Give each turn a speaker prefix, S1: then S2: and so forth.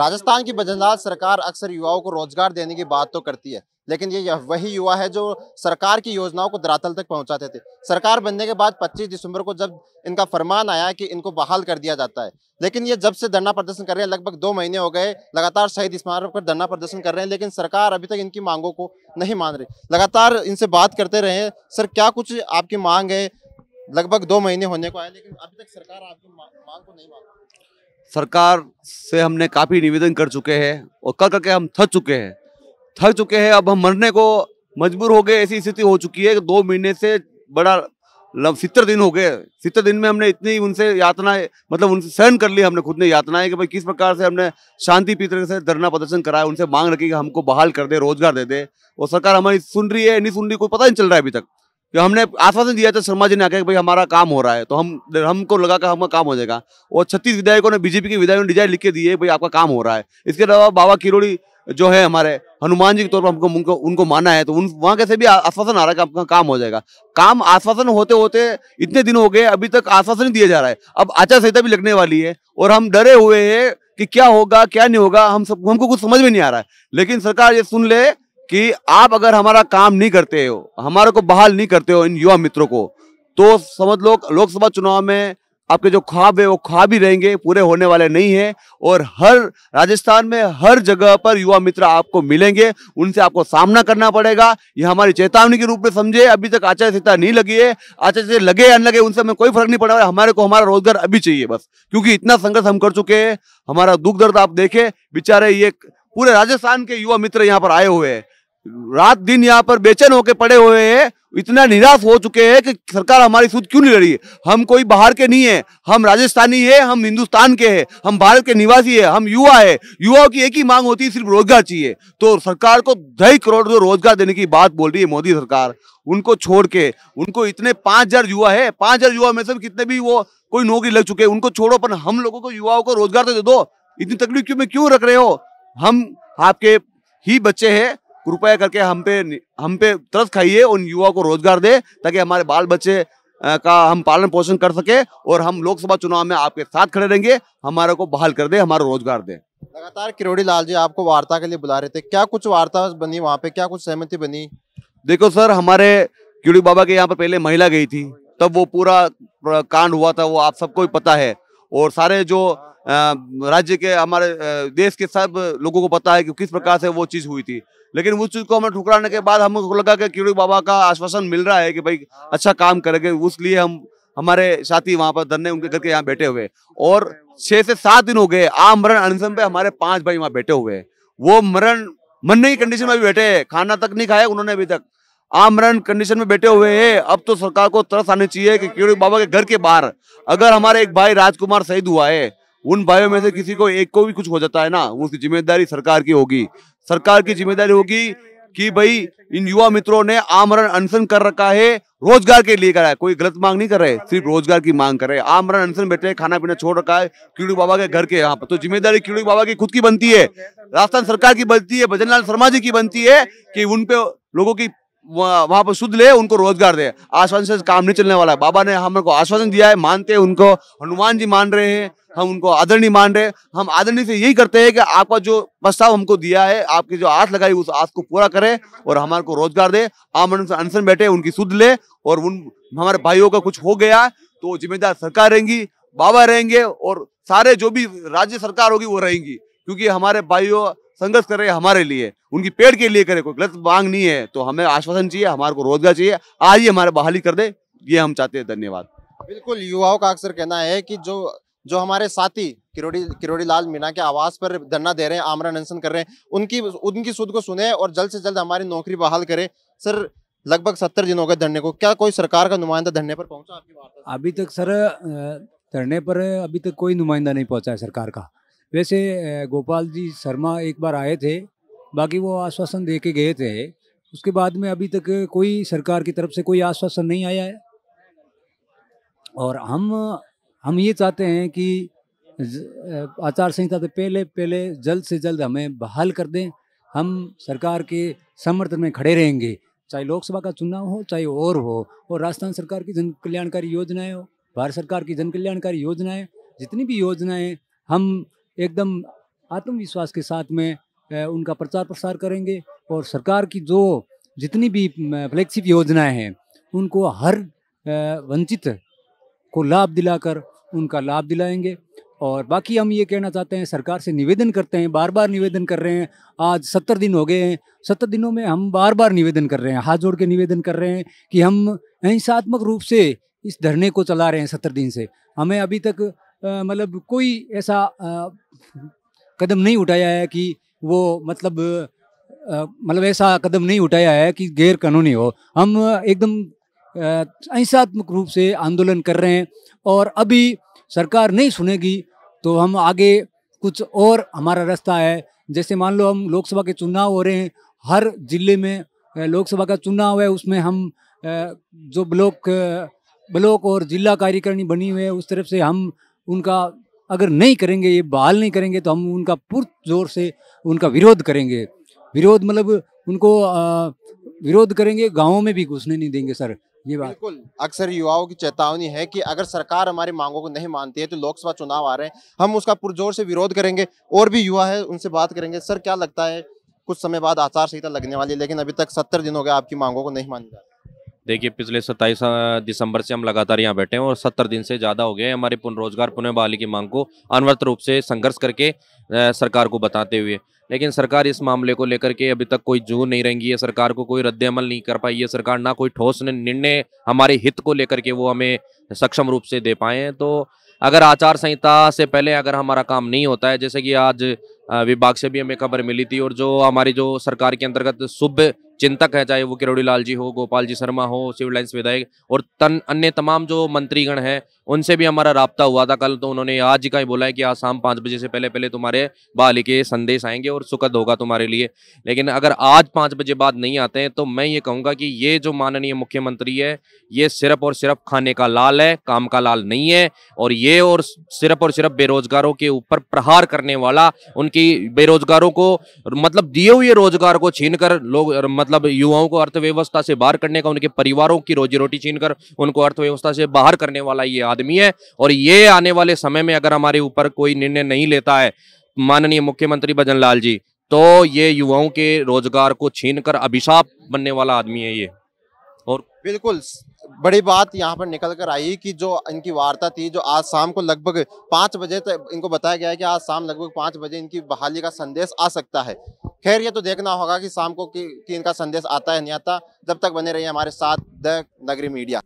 S1: राजस्थान की बजनलाल सरकार अक्सर युवाओं को रोज़गार देने की बात तो करती है, लेकिन ये वही युवा है जो सरकार की योजनाओं को धरातल तक पहुंचाते थे। सरकार बनने के बाद 25 दिसंबर को जब इनका फरमान आया कि इनको बहाल कर दिया जाता है, लेकिन ये जब से धरना प्रदर्शन कर रहे हैं, लगभग दो महीने हो गए, लगातार शहीद स्मारक पर धरना प्रदर्शन कर रहे हैं, लेकिन सरकार अभी तक इनकी मांगों को नहीं मान रही। लगातार इनसे बात करते रहे सर क्या कुछ आपकी मांग है? लगभग दो महीने होने को आए, लेकिन अभी तक सरकार आपकी मांग को नहीं मान
S2: सरकार से हमने काफ़ी निवेदन कर चुके हैं और कर करके हम थक चुके हैं। थक चुके हैं, अब हम मरने को मजबूर हो गए, ऐसी स्थिति हो चुकी है कि दो महीने से बड़ा सितर दिन हो गए। सितर दिन में हमने इतनी उनसे यातनाएँ मतलब उनसे सहन कर ली हमने, खुद ने यातनाएँ कि भाई किस प्रकार से हमने शांति तरीके से धरना प्रदर्शन कराया, उनसे मांग रखी कि हमको बहाल कर दे, रोज़गार दे दे। और सरकार हमारी सुन रही है, नहीं सुन रही, कोई पता नहीं चल रहा है अभी तक। कि हमने आश्वासन दिया था शर्मा जी ने आके भाई हमारा काम हो रहा है तो हम, हमको लगा कि हमारा काम हो जाएगा। और छत्तीस विधायकों ने, बीजेपी के विधायकों ने डिज़ाइन लिख के दिए, भाई आपका काम हो रहा है। इसके अलावा बाबा किरोड़ी जो है हमारे, हनुमान जी के तौर पर हमको, उनको उनको माना है तो उन, वहाँ कैसे भी आश्वासन आ रहा है कि आपका काम हो जाएगा। काम आश्वासन होते होते इतने दिन हो गए, अभी तक आश्वासन नहीं दिया जा रहा है। अब आचार संहिता भी लगने वाली है, और हम डरे हुए हैं कि क्या होगा, क्या नहीं होगा, हम सब, हमको कुछ समझ में नहीं आ रहा है। लेकिन सरकार ये सुन ले कि आप अगर हमारा काम नहीं करते हो, हमारे को बहाल नहीं करते हो इन युवा मित्रों को तो समझ लो, लोकसभा चुनाव में आपके जो ख्वाब है, वो ख्वाब ही रहेंगे, पूरे होने वाले नहीं है, और हर राजस्थान में हर जगह पर युवा मित्र आपको मिलेंगे, उनसे आपको सामना करना पड़ेगा। ये हमारी चेतावनी के रूप में समझे, अभी तक आचार संहिता नहीं लगी है आचार संहिता लगे या लगे, उनसे हमें कोई फ़र्क नहीं पड़ा हमारे को हमारा रोज़गार अभी चाहिए बस, क्योंकि इतना संघर्ष हम कर चुके हैं, हमारा दुख दर्द आप देखे, बेचारे ये पूरे राजस्थान के युवा मित्र यहाँ पर आए हुए हैं। रात दिन यहाँ पर बेचैन होकर पड़े हुए हैं, इतना निराश हो चुके हैं कि सरकार हमारी सूद क्यों नहीं लड़ी हम कोई बाहर के नहीं है, हम राजस्थानी है, हम हिंदुस्तान के हैं, हम भारत के निवासी है, हम युवा है। युवाओं की एक ही मांग होती है, सिर्फ़ रोज़गार चाहिए। तो सरकार को ढाई करोड़ रोज़गार देने की बात बोल रही है मोदी सरकार, उनको छोड़ के, उनको इतने पाँच हज़ार युवा है, पाँच हज़ार युवा में से कितने भी वो कोई नौकरी लग चुके हैं, उनको छोड़ो, पर हम लोगों को, युवाओं को रोज़गार तो दे दो। इतनी तकलीफ़ क्यों, में क्यों रख रहे हो? हम आपके ही बच्चे हैं कृपया करके हम पे हम पे तरस खाइए उन युवाओं को रोज़गार दे ताकि हमारे बाल बच्चे का हम पालन पोषण कर सके और हम लोकसभा चुनाव में आपके साथ खड़े रहेंगे हमारे को बहाल कर दे हमारा रोज़गार दे।
S1: लगातार किरोड़ी लाल जी आपको वार्ता के लिए बुला रहे थे। क्या कुछ वार्ता बनी वहाँ पे? क्या कुछ सहमति बनी?
S2: देखो सर हमारे किरोड़ी बाबा के यहाँ पर पहले महिला गई थी तब वो पूरा कांड हुआ था वो आप सबको पता है। और सारे जो राज्य के, हमारे देश के सब लोगों को पता है कि किस प्रकार से वो चीज़ हुई थी। लेकिन उस चीज़ को हमें ठुकराने के बाद हमको लगा कि किड़ी बाबा का आश्वासन मिल रहा है कि भाई अच्छा काम करेंगे, उस लिए हम, हमारे साथी वहाँ पर धरने उनके घर के यहाँ बैठे हुए। और छह से सात दिन हो गए, आम मरण अनशन पे हमारे पाँच भाई वहाँ बैठे हुए। वो मरण मरने की कंडीशन में भी बैठे हैं, खाना तक नहीं खाया उन्होंने अभी तक। आमरण कंडीशन में बैठे हुए हैं, अब तो सरकार को तरस आनी चाहिए कि किड़ी बाबा के घर के बाहर, अगर हमारे एक भाई राजकुमार शहीद हुआ है उन भाइयों में से किसी को, एक को भी कुछ हो जाता है ना उसकी ज़िम्मेदारी सरकार की होगी। सरकार की ज़िम्मेदारी होगी कि भाई, इन युवा मित्रों ने आमरण अनशन कर रखा है, रोज़गार के लिए करा है कोई गलत मांग नहीं कर रहे, सिर्फ़ रोज़गार की मांग कर रहे। आमरण अनशन बैठे खाना पीना छोड़ रखा है, कीड़ू बाबा के घर के यहाँ पर। तो ज़िम्मेदारी कीड़ू बाबा की खुद की बनती है। राजस्थान सरकार की बनती है, भजनलाल शर्मा जी की बनती है कि उनपे लोगों की वहाँ पर शुद्ध ले, उनको रोज़गार दे। आश्वासन से काम नहीं चलने वाला। है बाबा ने हमको आश्वासन दिया है, मानते हैं उनको। हनुमान जी मान रहे हैं, हम उनको आदरणीय मान रहे हैं। हम आदरणीय से यही करते हैं कि आपका जो प्रस्ताव हमको दिया है, आपकी जो आस लगाई, उस आस को पूरा करें और हमारे को रोज़गार दे। आम अनशन बैठे, उनकी सुध ले और उन हमारे भाइयों का कुछ हो गया तो जिम्मेदार सरकार रहेंगी, बाबा रहेंगे और सारे जो भी राज्य सरकार होगी वो रहेंगी। क्योंकि हमारे भाइयों संघर्ष कर रहे हैं हमारे लिए। उनकी पेड़ के लिए करे कोई गलत मांग नहीं है तो हमें आश्वासन चाहिए हमारे को रोज़गार चाहिए। आज ही हमारे बहाली कर दे ये हम चाहते हैं। धन्यवाद।
S1: बिल्कुल युवाओं का अक्सर कहना है कि जो जो हमारे साथी किरोड़ी किरोड़ी लाल मीना के आवास पर धरना दे रहे हैं आमरण अनशन कर रहे हैं उनकी उनकी सुध को सुने और जल्द से जल्द हमारी नौकरी बहाल करें। सर लगभग सत्तर दिन हो गए धरने को। क्या कोई सरकार का नुमाइंदा धरने पर पहुँचा आपकी बात
S3: अभी तक सर धरने पर अभी तक कोई नुमाइंदा नहीं पहुँचा है सरकार का। वैसे गोपाल जी शर्मा एक बार आए थे, बाकी वो आश्वासन दे के गए थे। उसके बाद में अभी तक कोई सरकार की तरफ़ से कोई आश्वासन नहीं आया है। और हम हम ये चाहते हैं कि आचार संहिता से पहले पहले जल्द से जल्द हमें बहाल कर दें। हम सरकार के समर्थन में खड़े रहेंगे। चाहे लोकसभा का चुनाव हो, चाहे और हो, और राजस्थान सरकार की जन कल्याणकारी योजनाएँ हो, भारत सरकार की जन कल्याणकारी योजनाएँ, जितनी भी योजनाएँ हम एकदम आत्मविश्वास के साथ में उनका प्रचार प्रसार करेंगे और सरकार की जो जितनी भी फ्लैगशिप योजनाएँ हैं, उनको हर वंचित को लाभ दिलाकर उनका लाभ दिलाएँगे। और बाकी हम ये कहना चाहते हैं, सरकार से निवेदन करते हैं बार बार निवेदन कर रहे हैं, आज सत्तर दिन हो गए हैं, सत्तर दिनों में हम बार बार निवेदन कर रहे हैं, हाथ जोड़ के निवेदन कर रहे हैं कि हम अहिंसात्मक रूप से इस धरने को चला रहे हैं सत्तर दिन से। हमें अभी तक मतलब कोई ऐसा कदम नहीं उठाया है कि वो मतलब मतलब ऐसा कदम नहीं उठाया है कि गैर कानूनी हो। हम एकदम अहिंसात्मक रूप से आंदोलन कर रहे हैं और अभी सरकार नहीं सुनेगी तो हम आगे कुछ और हमारा रास्ता है। जैसे मान लो हम लोकसभा के चुनाव हो रहे हैं, हर ज़िले में लोकसभा का चुनाव है, उसमें हम जो ब्लॉक ब्लॉक और जिला कार्यकारिणी बनी हुई है, उस तरफ़ से हम उनका अगर नहीं करेंगे, ये बहाल नहीं करेंगे तो हम उनका पुर ज़ोर से उनका विरोध करेंगे। विरोध मतलब उनको विरोध करेंगे, गाँवों में भी घुसने नहीं देंगे, सर। ये बात।
S1: बिल्कुल। अक्सर युवाओं की चेतावनी है कि अगर सरकार हमारी मांगों को नहीं मानती है तो लोकसभा चुनाव आ रहे हैं। हम उसका पुरजोर से विरोध करेंगे, और भी युवा है, उनसे बात करेंगे। सर, क्या लगता है, कुछ समय बाद आचार संहिता लगने वाली है, लेकिन अभी तक सत्तर दिन हो गए आपकी मांगों को नहीं मानी जा
S4: देखिए, पिछले सत्ताईस दिसंबर से हम लगातार यहाँ बैठे हैं और सत्तर दिन से ज़्यादा हो गए हमारे पुनरोजगार, पुनः बहाली की मांग को अनवरत रूप से संघर्ष करके सरकार को बताते हुए। लेकिन सरकार इस मामले को लेकर के अभी तक कोई जू नहीं रहेंगी है, सरकार को कोई रद्द अमल नहीं कर पाई है, सरकार ना कोई ठोस निर्णय हमारे हित को लेकर के वो हमें सक्षम रूप से दे पाए हैं। तो अगर आचार संहिता से पहले अगर हमारा काम नहीं होता है, जैसे कि आज विभाग से भी हमें खबर मिली थी और जो हमारी जो सरकार के अंतर्गत शुभ चिंतक है चाहे वो किरोड़ी लाल जी हो, गोपाल जी शर्मा हो, सिविल लाइन्स विधायक, और तन अन्य तमाम जो मंत्रीगण हैं उनसे भी हमारा रबता हुआ था। कल तो उन्होंने आज का ही बोला है कि आज शाम पाँच बजे से पहले पहले तुम्हारे बहाली के संदेश आएँगे और सुखद होगा तुम्हारे लिए। लेकिन अगर आज पाँच बजे बाद नहीं आते हैं तो मैं ये कहूँगा कि ये जो माननीय मुख्यमंत्री है, ये सिर्फ़ और सिर्फ़ खाने का लाल है, काम का लाल नहीं है, और ये और सिर्फ़ और सिर्फ़ बेरोजगारों के ऊपर प्रहार करने वाला, उनकी बेरोजगारों को मतलब दिए हुए रोज़गार को छीन कर लोग मतलब युवाओं को अर्थव्यवस्था से बाहर करने का, उनके परिवारों की रोजी रोटी छीन कर उनको अर्थव्यवस्था से बाहर करने वाला ये आदमी है और ये आने वाले समय में अगर हमारे ऊपर कोई निर्णय नहीं लेता है माननीय मुख्यमंत्री भजन लाल जी तो ये युवाओं के रोज़गार को छीन कर अभिशाप बनने वाला आदमी है ये।
S1: और बिल्कुल बड़ी बात यहाँ पर निकल कर आई कि जो इनकी वार्ता थी जो आज शाम को लगभग पाँच बजे तक इनको बताया गया है कि आज शाम लगभग पाँच बजे इनकी बहाली का संदेश आ सकता है। खैर ये तो देखना होगा कि शाम को कि, कि इनका संदेश आता है नहीं आता जब तक बने रहिए हमारे साथ द नगरी मीडिया।